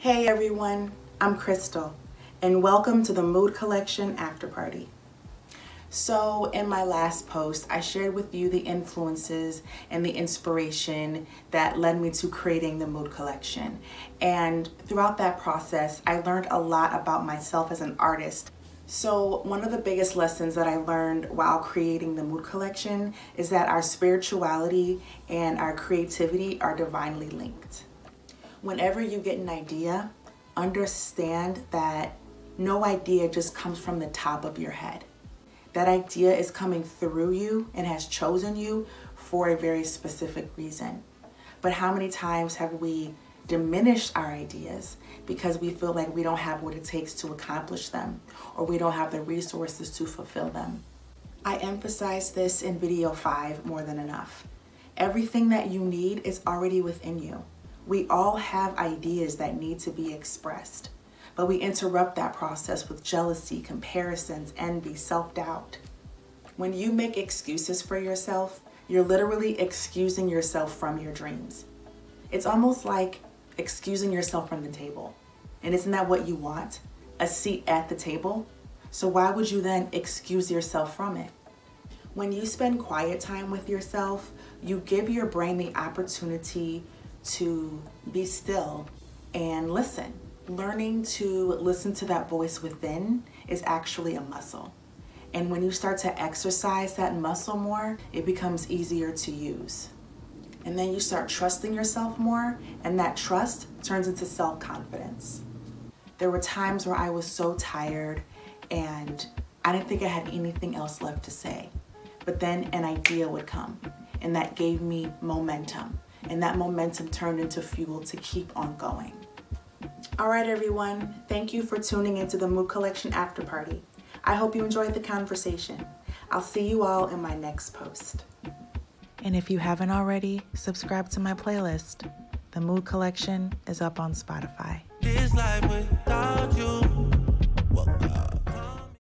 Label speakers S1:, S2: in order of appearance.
S1: Hey everyone, I'm Crystal, and welcome to the Mood Collection After Party. So, in my last post, I shared with you the influences and the inspiration that led me to creating the Mood Collection. And throughout that process, I learned a lot about myself as an artist. So, one of the biggest lessons that I learned while creating the Mood Collection is that our spirituality and our creativity are divinely linked whenever you get an idea, understand that no idea just comes from the top of your head. That idea is coming through you and has chosen you for a very specific reason. But how many times have we diminished our ideas because we feel like we don't have what it takes to accomplish them or we don't have the resources to fulfill them? I emphasize this in video five more than enough. Everything that you need is already within you. We all have ideas that need to be expressed, but we interrupt that process with jealousy, comparisons, envy, self doubt. When you make excuses for yourself, you're literally excusing yourself from your dreams. It's almost like excusing yourself from the table. And isn't that what you want? A seat at the table? So why would you then excuse yourself from it? When you spend quiet time with yourself, you give your brain the opportunity to be still and listen. Learning to listen to that voice within is actually a muscle. And when you start to exercise that muscle more, it becomes easier to use. And then you start trusting yourself more, and that trust turns into self confidence. There were times where I was so tired and I didn't think I had anything else left to say. But then an idea would come, and that gave me momentum and that momentum turned into fuel to keep on going. All right, everyone, thank you for tuning into the Mood Collection After Party. I hope you enjoyed the conversation. I'll see you all in my next post. And if you haven't already, subscribe to my playlist. The Mood Collection is up on Spotify.